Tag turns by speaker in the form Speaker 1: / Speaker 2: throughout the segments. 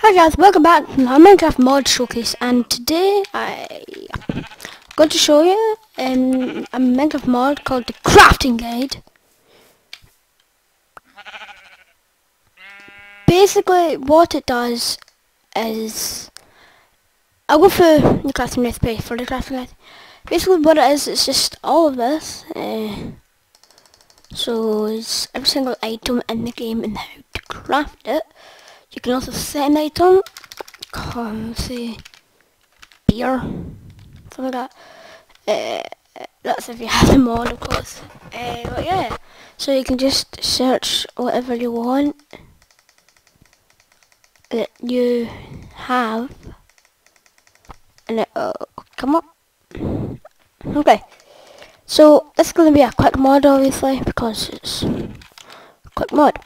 Speaker 1: Hi guys, welcome back to my Minecraft mod showcase and today I am going to show you um, a Minecraft mod called the crafting guide. Basically what it does is I'll go through the crafting recipe for the crafting guide. Basically what it is, it's just all of this. Uh, so it's every single item in the game and how to craft it. You can also set an item, um, say beer, something like that. Uh, that's if you have the mod, of course. Uh, but yeah, so you can just search whatever you want that you have, and it'll come up. Okay, so this is going to be a quick mod, obviously, because it's quick mod.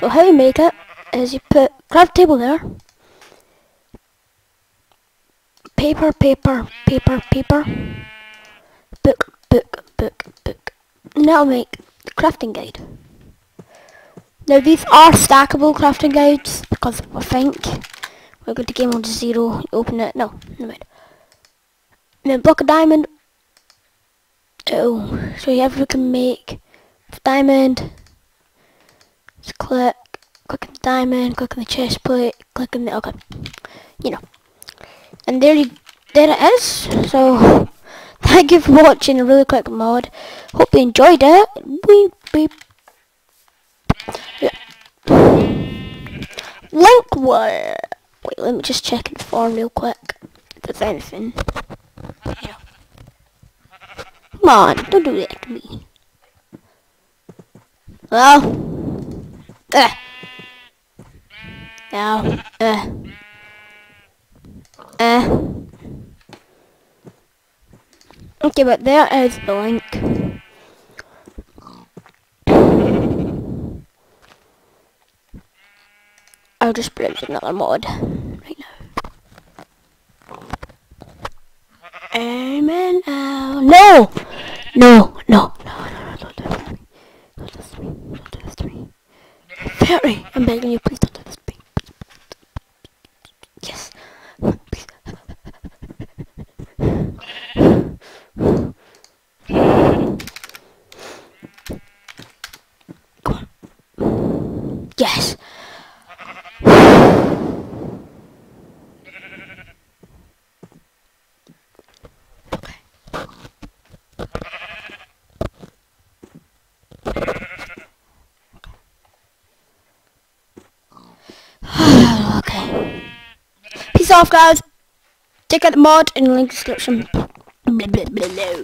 Speaker 1: So how you make it is you put craft table there. Paper, paper, paper, paper. Book, book, book, book. Now make the crafting guide. Now these are stackable crafting guides because I think we're going to game mode zero. You open it. No, no mind. then block a diamond. Oh, so you ever can make diamond. Just click on diamond, click on the chest plate, click on the, okay, you know. And there you, there it is. So, thank you for watching a really quick mod. Hope you enjoyed it. We, we, link what? Wait, let me just check the form real quick. If there's anything. Yeah. Come on, don't do that to me. Well, eh. Uh, uh. Okay, but there is the link. I'll just browse another mod right now. Amen. Oh, no! No, no, no, no, no, don't do this to me. Don't do this to me. Don't do this to me. Fairy, I'm begging you, please don't do this to me. Yes. Please. Come on. Yes. Okay. okay. Peace off, guys. Check out the mod in the link description. Blah.